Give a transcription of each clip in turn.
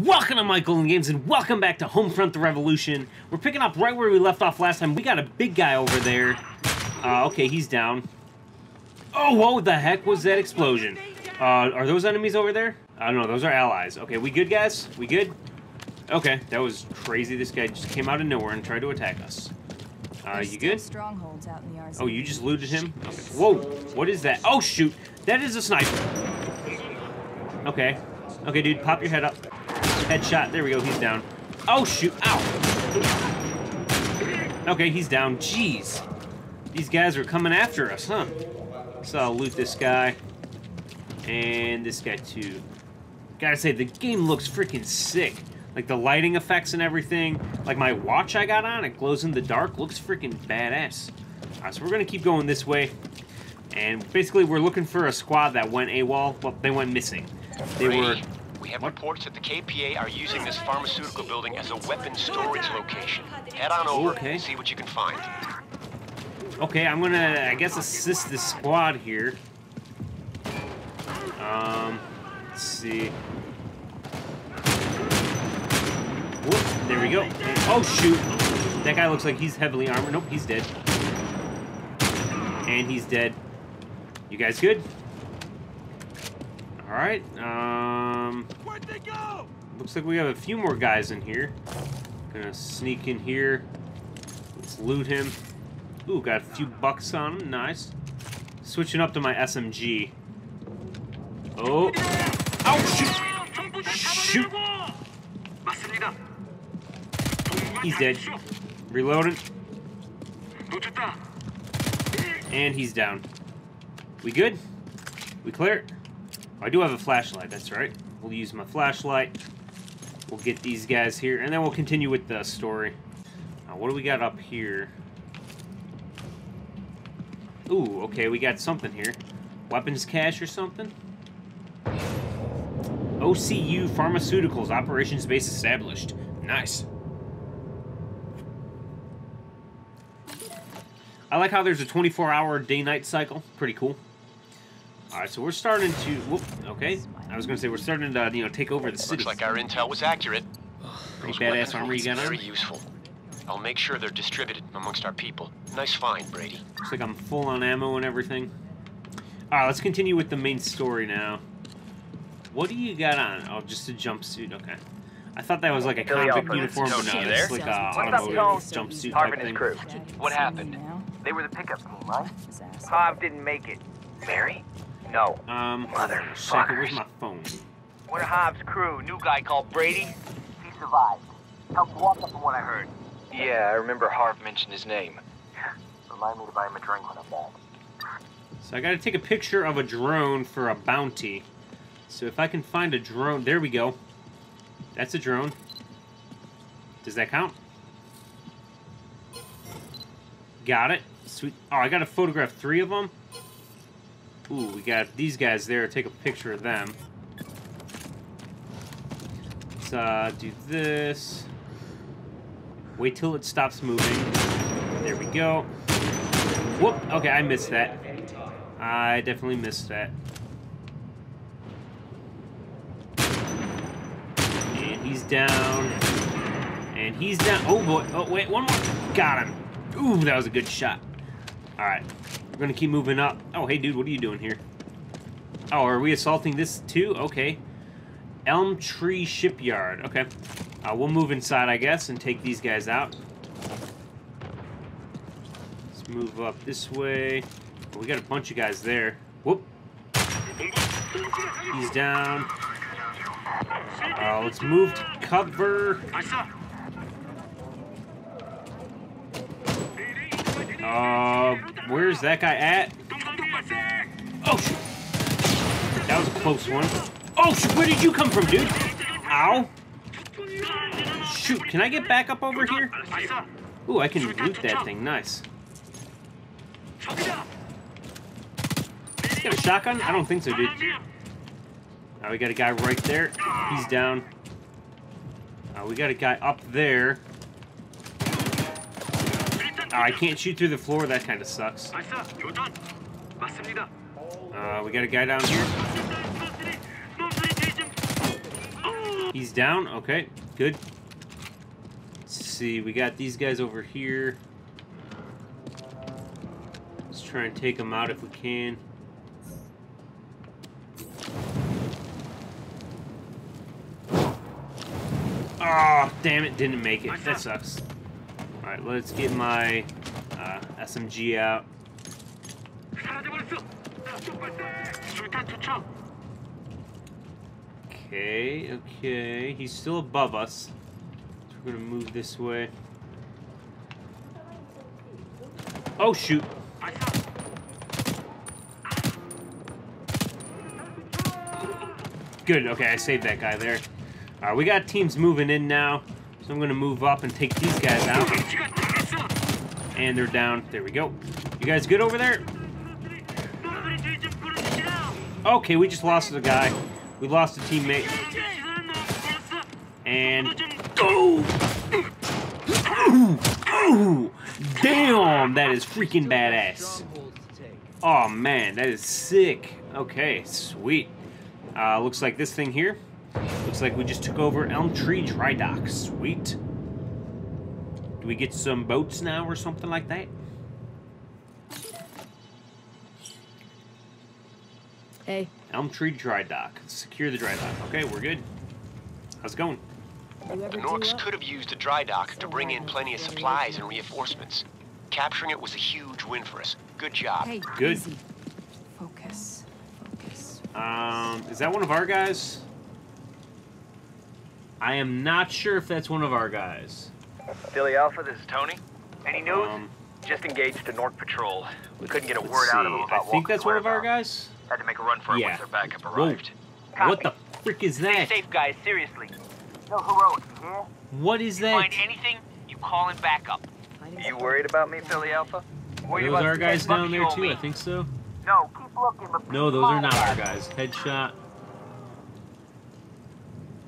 Welcome to Mike Golden Games and welcome back to Homefront the Revolution. We're picking up right where we left off last time. We got a big guy over there. Uh, okay, he's down. Oh, what the heck was that explosion? Uh, are those enemies over there? I don't know, those are allies. Okay, we good, guys? We good? Okay, that was crazy. This guy just came out of nowhere and tried to attack us. Uh, you good? Strongholds out in the. Oh, you just looted him? Okay. Whoa, what is that? Oh, shoot. That is a sniper. Okay. Okay, dude, pop your head up. Headshot. There we go. He's down. Oh, shoot. Ow. Okay, he's down. Jeez. These guys are coming after us, huh? So I'll loot this guy. And this guy, too. Gotta say, the game looks freaking sick. Like, the lighting effects and everything. Like, my watch I got on, it glows in the dark. Looks freaking badass. So we're gonna keep going this way. And basically, we're looking for a squad that went AWOL. Well, they went missing. They were... We have reports that the KPA are using this pharmaceutical building as a weapon storage location. Head on over Okay. and see what you can find. Okay, I'm gonna, I guess, assist the squad here. Um, let's see. Whoop, there we go. Oh, shoot. That guy looks like he's heavily armored. Nope, he's dead. And he's dead. You guys good? Alright, um... Where'd they go? Looks like we have a few more guys in here. Gonna sneak in here. Let's loot him. Ooh, got a few bucks on him. Nice. Switching up to my SMG. Oh. Ow, shoot! Shoot! He's dead. Reloading. And he's down. We good? We clear? I do have a flashlight, that's right. We'll use my flashlight. We'll get these guys here, and then we'll continue with the story. Now, what do we got up here? Ooh, okay, we got something here. Weapons cache or something? OCU Pharmaceuticals Operations Base established. Nice. I like how there's a 24-hour day-night cycle. Pretty cool. All right, so we're starting to. Whoop. Okay, I was gonna say we're starting to, uh, you know, take over the city. Looks like our intel was accurate. Pretty badass weapons armor you got on. Very useful. I'll make sure they're distributed amongst our people. Nice find, Brady. Looks like I'm full on ammo and everything. All right, let's continue with the main story now. What do you got on? Oh, just a jumpsuit. Okay. I thought that was like a convict Alford. uniform, oh, but No, no, you that's there? like a What's up, automotive Tone? jumpsuit Harv type and his thing. crew. What happened? They were the pickup team, right? Harv didn't make it. Mary? No. Um, hold Motherfuckers. second. Where's my phone? One of Harv's crew, new guy called Brady. He survived. Helped walk up from what I heard. Yeah, I remember Harv mentioned his name. Remind me to buy him a drink when I'm back. So I got to take a picture of a drone for a bounty. So if I can find a drone, there we go. That's a drone. Does that count? Got it. Sweet. Oh, I got to photograph three of them. Ooh, we got these guys there. Take a picture of them. Let's uh, do this. Wait till it stops moving. There we go. Whoop. Okay, I missed that. I definitely missed that. And he's down. And he's down. Oh boy. Oh wait, one more. Got him. Ooh, that was a good shot. All right, we're gonna keep moving up. Oh, hey dude, what are you doing here? Oh, are we assaulting this too? Okay. Elmtree Shipyard. Okay. Uh, we'll move inside, I guess, and take these guys out. Let's move up this way. Oh, we got a bunch of guys there. Whoop. He's down. Uh, let's move to cover. 발사. Uh, Where's that guy at? Oh, shoot. That was a close one. Oh, shoot. Where did you come from, dude? Ow. Shoot. Can I get back up over here? Ooh, I can loot that thing. Nice. Got a shotgun? I don't think so, dude. Now oh, we got a guy right there. He's down. Oh, we got a guy up there. Oh, I can't shoot through the floor. That kind of sucks. Uh, we got a guy down here. He's down. Okay, good. Let's see, we got these guys over here. Let's try and take them out if we can. Oh, damn it, didn't make it. That sucks. Alright, let's get my uh, SMG out. Okay, okay. He's still above us. So we're gonna move this way. Oh, shoot. Good, okay, I saved that guy there. Alright, we got teams moving in now. So I'm gonna move up and take these guys out. And they're down. There we go. You guys good over there? Okay, we just lost the guy. We lost a teammate. And go! Oh! Damn, that is freaking badass. Oh man, that is sick. Okay, sweet. Uh, looks like this thing here. Looks like we just took over Elmtree Dry Dock. Sweet. Do we get some boats now or something like that? Hey, Elmtree Dry Dock. Secure the dry dock. Okay, we're good. How's it going? The Norks could have used a dry dock to bring in plenty of supplies and reinforcements. Capturing it was a huge win for us. Good job. Hey, Good. easy. Focus. Focus. Um, is that one of our guys? I am not sure if that's one of our guys. Philly Alpha, this is Tony. Any news? Um, Just engaged a Nork Patrol. We couldn't get a word see. out of them I think that's one of our whereabouts. guys. Had to make a run for it Yeah. once their backup Whoa. arrived. What the frick is that? Stay safe, guys. Seriously. No heroics, you hear? What is that? Find anything, you call in backup. Hiding You worried about me, Philly Alpha? Are Worried those about our guys down there too? on I think so. No, keep looking, but No, those are not our guys. Headshot.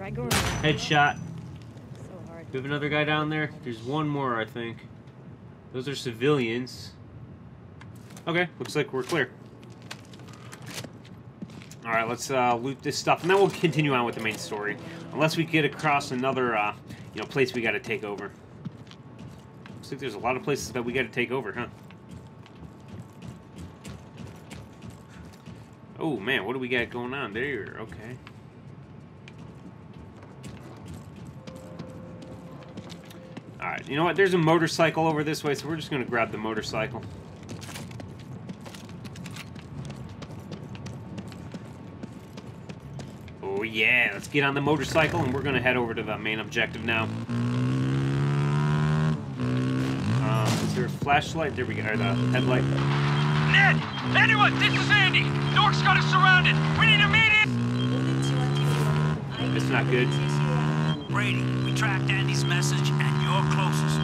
Try going. Headshot. So hard. We have another guy down there. There's one more, I think. Those are civilians. Okay, looks like we're clear. All right, let's uh, loot this stuff, and then we'll continue on with the main story. Unless we get across another, uh, you know, place we got to take over. Looks like there's a lot of places that we got to take over, huh? Oh man, what do we got going on there? Okay. Alright, you know what? There's a motorcycle over this way, so we're just gonna grab the motorcycle. Oh yeah, let's get on the motorcycle and we're gonna head over to the main objective now. Um, is there a flashlight? There we go, or the headlight. Ned! Anyone! This is Andy! Nork's got us surrounded! We need immediate... It's not good. Brady, we tracked Andy's message and you're closest.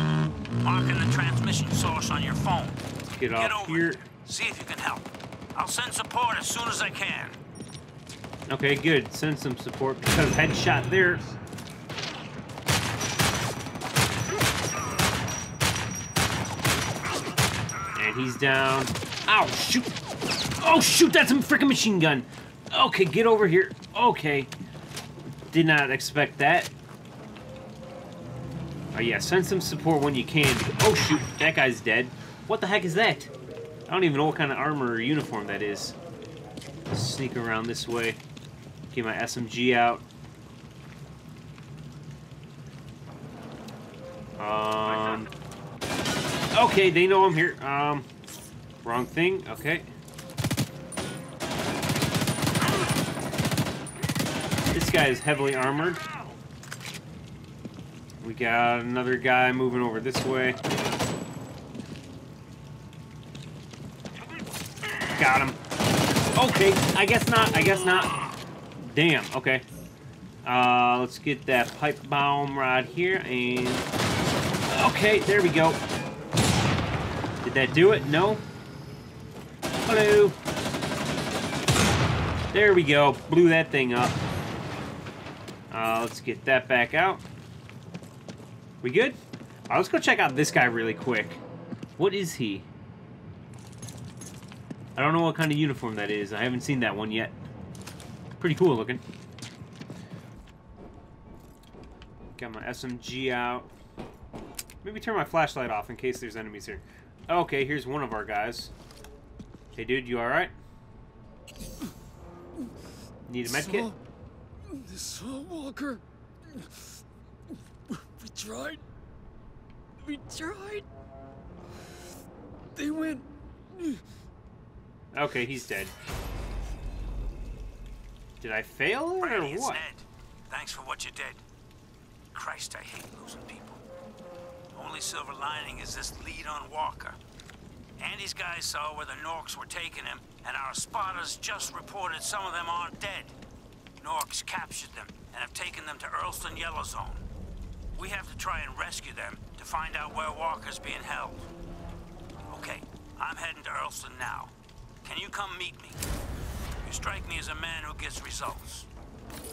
Marking the transmission source on your phone. Get Get off over here. it. See if you can help. I'll send support as soon as I can. Okay, good. Send some support because headshot there. And he's down. Ow, shoot. Oh, shoot, that's a freaking machine gun. Okay, get over here. Okay. Did not expect that. Oh, yeah, send some support when you can. Oh, shoot, that guy's dead. What the heck is that? I don't even know what kind of armor or uniform that is. Sneak around this way. Get my SMG out. Um. Okay, they know I'm here. Um. Wrong thing. Okay. This guy is heavily armored. We got another guy moving over this way. Got him. Okay, I guess not. I guess not. Damn, okay. Uh, let's get that pipe bomb right here, and... Okay, there we go. Did that do it? No? Hello? There we go. Blew that thing up. Uh, let's get that back out. We good? All right, let's go check out this guy really quick. What is he? I don't know what kind of uniform that is. I haven't seen that one yet. Pretty cool looking. Got my SMG out. Maybe turn my flashlight off in case there's enemies here. Okay, here's one of our guys. Hey, dude, you alright? Need a medkit? This Walker. We tried. We tried. They went. Okay, he's dead. Did I fail it or Brady, it's what? Ned. Thanks for what you did. Christ, I hate losing people. Only silver lining is this lead on Walker. Andy's guys saw where the Norks were taking him, and our spotters just reported some of them aren't dead. Norks captured them and have taken them to Earlston Yellow Zone. We have to try and rescue them to find out where Walker's being held. Okay, I'm heading to Earlston now. Can you come meet me? You strike me as a man who gets results.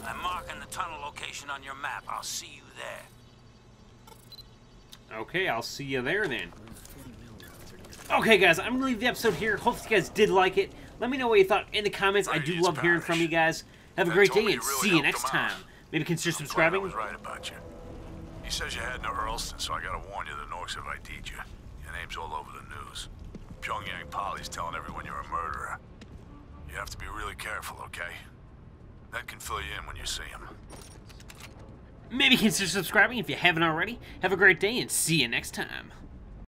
I'm marking the tunnel location on your map. I'll see you there. Okay, I'll see you there then. Okay, guys, I'm gonna leave the episode here. Hopefully, you guys did like it. Let me know what you thought in the comments. I do love hearing from you guys. Have a great day and see you next time. Maybe consider I'm glad I subscribing. He says you had no Earlston, so I gotta warn you the Norks have ID'd you. Your name's all over the news. Pyongyang Polly's telling everyone you're a murderer. You have to be really careful, okay? That can fill you in when you see him. Maybe consider subscribing if you haven't already. Have a great day and see you next time.